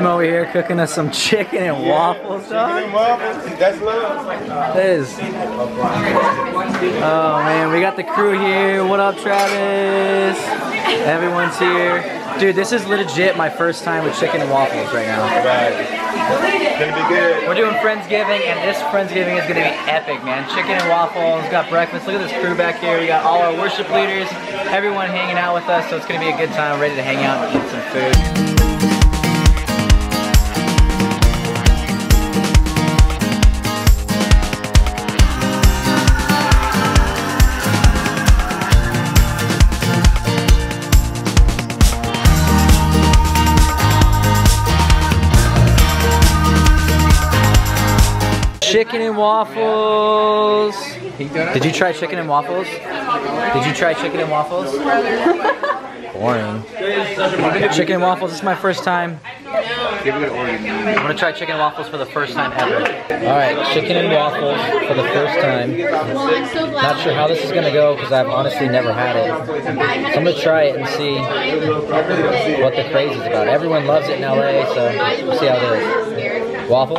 I'm over here cooking us some chicken and waffles, dog. Chicken and waffles. That's love. It is. Oh man, we got the crew here. What up, Travis? Everyone's here. Dude, this is legit my first time with chicken and waffles right now. Right. Gonna be good. We're doing Friendsgiving, and this Friendsgiving is gonna be epic, man. Chicken and waffles, got breakfast. Look at this crew back here. We got all our worship leaders, everyone hanging out with us, so it's gonna be a good time. Ready to hang out and eat some food. Chicken and waffles. Did you try chicken and waffles? Did you try chicken and waffles? Boring. Chicken and waffles, this is my first time. I'm gonna try chicken and waffles for the first time ever. Alright, chicken and waffles for the first time. Not sure how this is gonna go because I've honestly never had it. So I'm gonna try it and see what the craze is about. Everyone loves it in LA, so we'll see how it is. Waffle?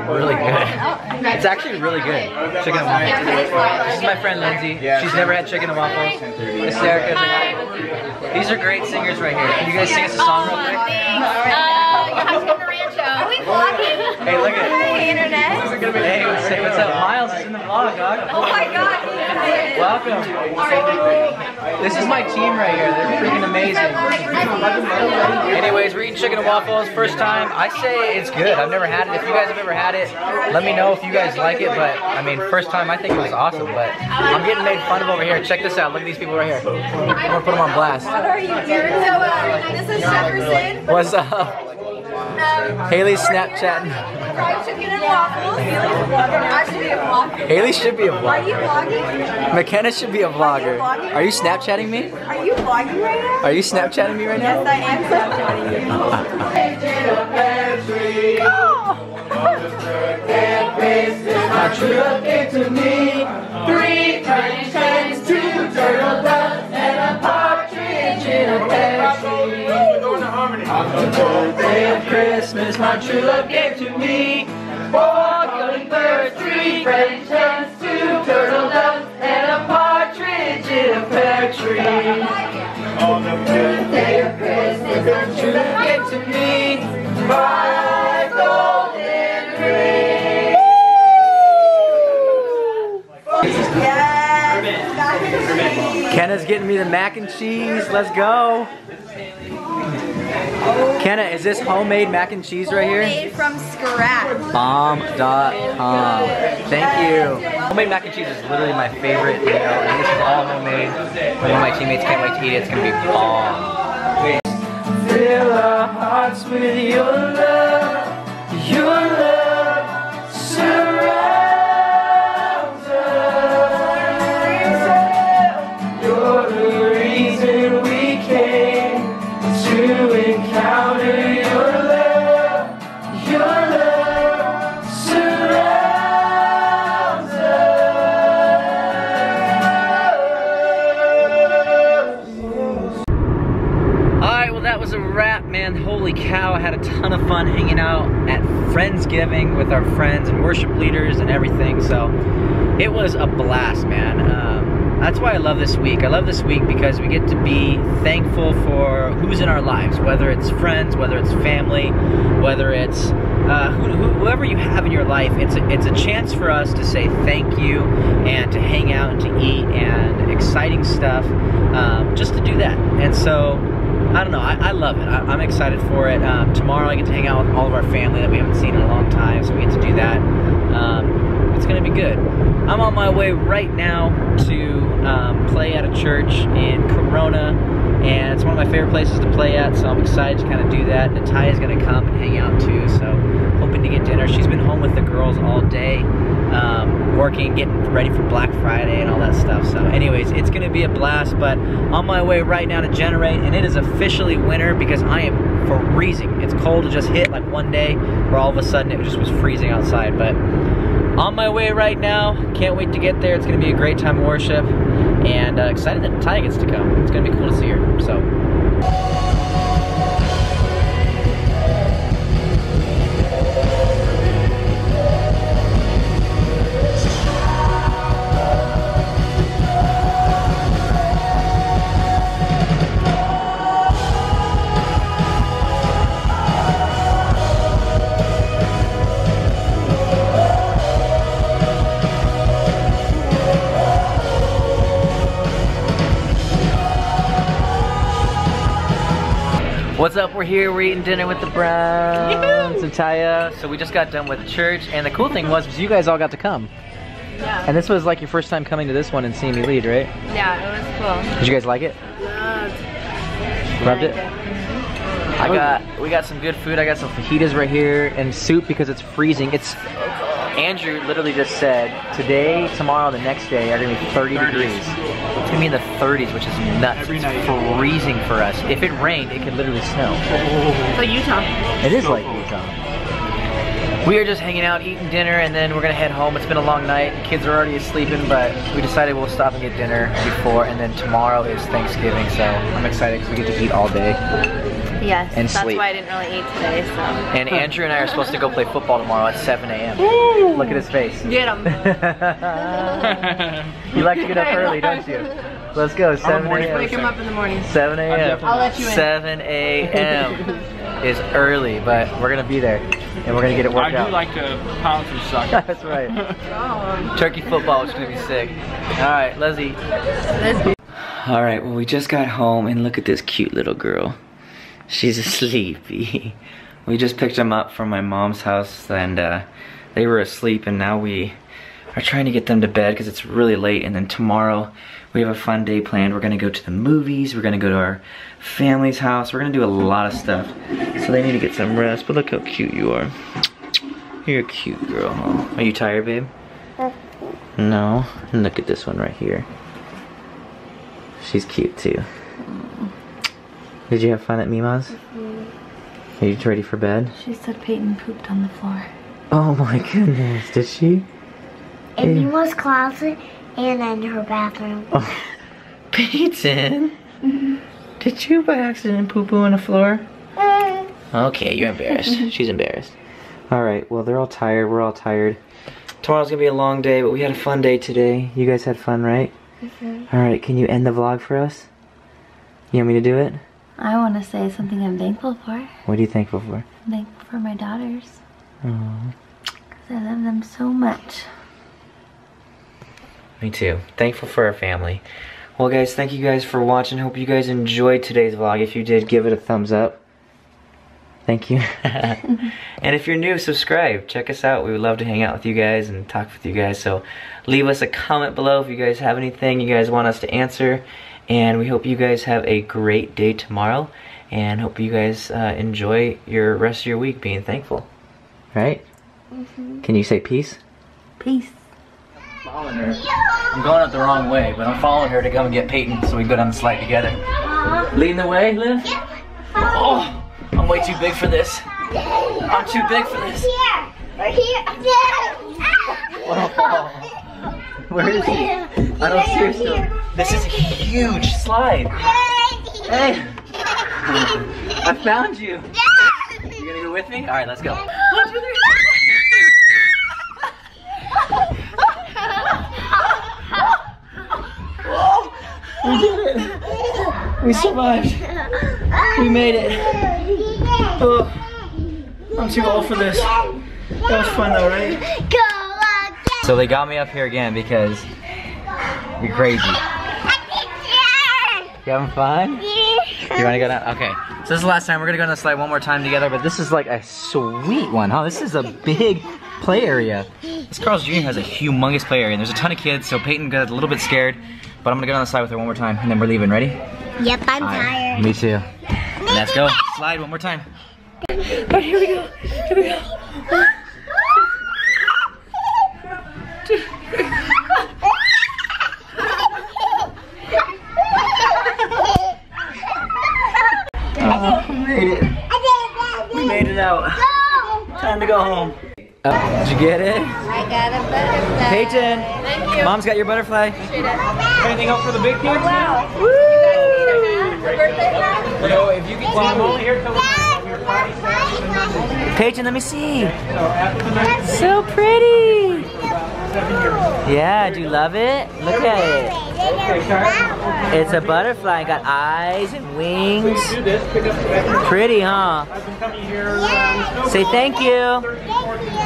Actually, really good. It's actually really good. Chicken and waffles. This is my friend Lindsay. She's never had chicken and waffles. This is Erica. These are great singers right here. Can you guys sing us a song real quick? Are we vlogging? Hey, look at Hey, internet. Hey, what's, say what's up? Miles is in the vlog, dog. Oh my god. Welcome. This is my team right here. They're freaking amazing. Anyways, we're eating chicken and waffles. First time. I say it's good. I've never had it. If you guys have ever had it, let me know if you guys like it. But I mean, first time I think it was awesome. But I'm getting made fun of over here. Check this out. Look at these people right here. I'm gonna put them on blast. What are you doing? So, uh, this is Jefferson. What's up? Um, Haley's Snapchatting. Fried chicken and waffles. I should be a vlogger. Haley should be a Are you vlogging? McKenna should be a vlogger. Are you Snapchatting me? Are you vlogging right now? Are you Snapchatting me right now? Yes, I am Snapchatting you. Christmas, my true love gave to me four golden birds, three French hens, two turtle doves, and a partridge in a pear tree. On the fifth Day of Christmas, my true love gave to me five golden rings. Yes. Mac and cheese. Kenna's getting me the mac and cheese. Let's go. Kenna, is this homemade mac and cheese right here? Made from scratch. Bomb.com. Thank you. Homemade mac and cheese is literally my favorite meal, and this is all homemade. One of my teammates can't wait to eat it. It's gonna be bomb. Fill our hearts with your love. Your man. Holy cow, I had a ton of fun hanging out at Friendsgiving with our friends and worship leaders and everything, so it was a blast, man. Um, that's why I love this week. I love this week because we get to be thankful for who's in our lives, whether it's friends, whether it's family, whether it's uh, who, who, whoever you have in your life. It's a, it's a chance for us to say thank you and to hang out and to eat and exciting stuff, um, just to do that. And so, I don't know, I, I love it. I, I'm excited for it. Um, tomorrow I get to hang out with all of our family that we haven't seen in a long time, so we get to do that. Um, it's gonna be good. I'm on my way right now to um, play at a church in Corona, and it's one of my favorite places to play at, so I'm excited to kind of do that. Natalia's gonna come and hang out too, so hoping to get dinner. She's been home with the girls all day, um, working, getting ready for Black Friday and all that stuff. So, anyways, it's gonna be a blast. But on my way right now to generate, and it is officially winter because I am freezing. It's cold. It just hit like one day where all of a sudden it just was freezing outside. But on my way right now. Can't wait to get there. It's gonna be a great time of worship, and uh, excited that Ty gets to come. It's gonna be cool to see her. So. What's up? We're here. We're eating dinner with the Browns and Taya. So we just got done with church, and the cool thing was, was you guys all got to come. Yeah. And this was like your first time coming to this one and seeing me lead, right? Yeah, it was cool. Did you guys like it? Loved it. Mm-hmm. I got we got some good food. I got some fajitas right here and soup because it's freezing. It's Andrew literally just said today, tomorrow, the next day are gonna be 30 degrees. It's gonna be in the 30s, which is nuts. Every it's night. freezing for us. If it rained, it could literally snow. So Utah. It is like Utah. We are just hanging out, eating dinner, and then we're gonna head home. It's been a long night. The kids are already sleeping, but we decided we'll stop and get dinner before, and then tomorrow is Thanksgiving, so I'm excited because we get to eat all day. Yes. And that's sleep. why I didn't really eat today, so. And Andrew and I are supposed to go play football tomorrow at 7 a.m. Look at his face. Get him. you like to get up early, don't you? Let's go, 7 morning a.m. Wake him up in the morning. 7 a.m. I'll let you in. 7 a.m. is early, but we're gonna be there, and we're gonna get it worked out. I do out. like to pound some sucker. That's right. Turkey football is gonna be sick. All right, Leslie. All right, well, we just got home, and look at this cute little girl. She's asleep. we just picked them up from my mom's house, and uh, they were asleep, and now we are trying to get them to bed because it's really late. And then tomorrow, we have a fun day planned. We're gonna go to the movies. We're gonna go to our family's house. We're gonna do a lot of stuff. So they need to get some rest. But look how cute you are. You're a cute girl. Huh? Are you tired, babe? No. And look at this one right here. She's cute too. Did you have fun at Mima's? Mm-hmm. Are you ready for bed? She said Peyton pooped on the floor. Oh my goodness, did she? In Mima's closet and in her bathroom. Oh, Peyton, mm-hmm. did you by accident poo poo on the floor? Mm. Okay, you're embarrassed. She's embarrassed. All right, well, they're all tired. We're all tired. Tomorrow's gonna be a long day, but we had a fun day today. You guys had fun, right? Mm-hmm. All right, can you end the vlog for us? You want me to do it? I want to say something I'm thankful for. What are you thankful for? I'm thankful for my daughters. Oh, Because I love them so much. me too. Thankful for our family. Well, guys, thank you guys for watching. Hope you guys enjoyed today's vlog. If you did, give it a thumbs up. Thank you. and if you're new, subscribe. Check us out. We would love to hang out with you guys and talk with you guys. So leave us a comment below if you guys have anything you guys want us to answer. And we hope you guys have a great day tomorrow. And hope you guys uh, enjoy your rest of your week being thankful. Right? Can you say peace? Peace. Following her. I'm going up the wrong way, but I'm following her to come and get Peyton so we go down the slide together. Leading the way, Liv? Oh, I'm way too big for this. I'm too big for this. Here! We're here! Where is he? I don't see her still. This is a huge slide. Hey, I found you. You gonna go with me? All right, let's go. One, two, three. We did it. We survived. We made it. Oh, I'm too old for this. That was fun though, right? So they got me up here again because you're crazy. You having fun? You wanna go down? Okay. So this is the last time. We're gonna go down the slide one more time together, but this is like a sweet one, huh? This is a big play area. This Carl's Jr. has a humongous play area, and there's a ton of kids, so Peyton got a little bit scared, but I'm gonna go down the slide with her one more time, and then we're leaving. Ready? Yep, I'm right. tired. Me too. Let's go. Slide one more time. Here we go. Here we go. made it. We made it out. Time to go home. Oh, did you get it? I got a butterfly. Peyton. Thank you. Mom's got your butterfly. Anything else for the big kids? Oh, wow. You guys need a hat? A birthday hat? You know, if you can, well, I'm only here till Peyton, let me see. so after the night, So pretty. seven years. Yeah, do you love it? Look at it. It's a butterfly. Got eyes and wings. Do this, pick up the bag. Pretty, huh? I've been coming here. Say thank you.